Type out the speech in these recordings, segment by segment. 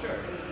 Sure.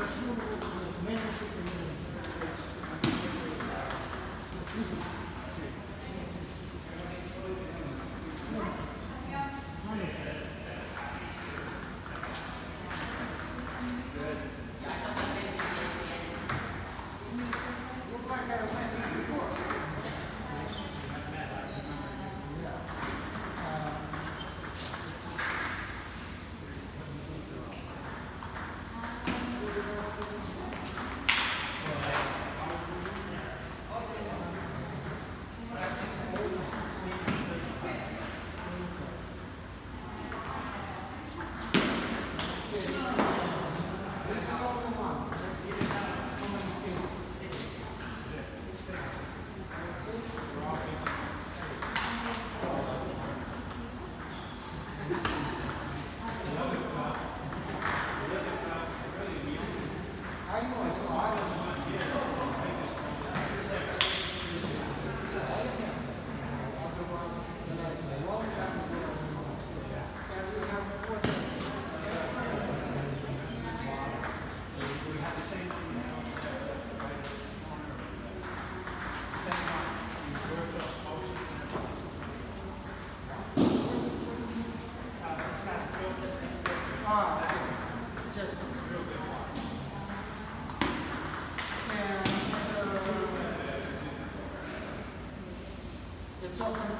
面白くない? Just come and whatever you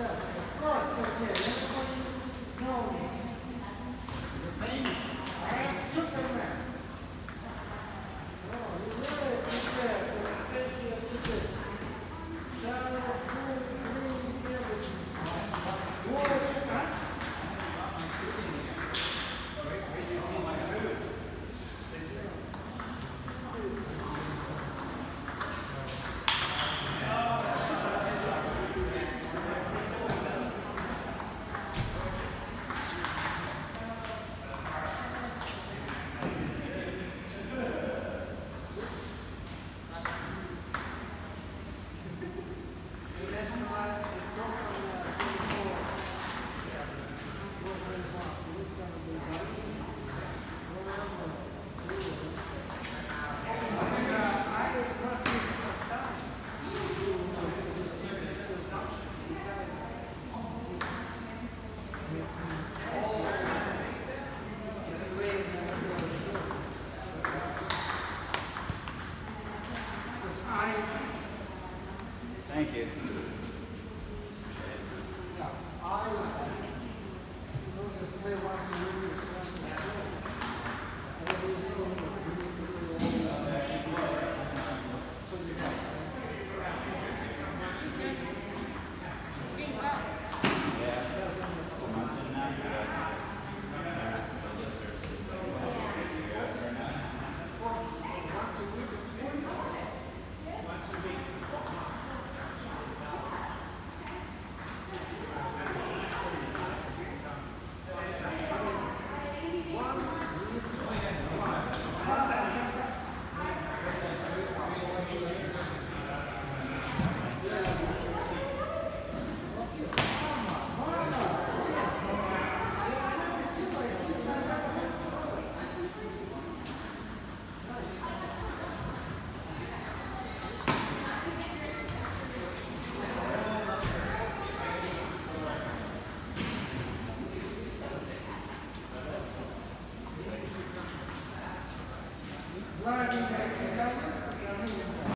Yes.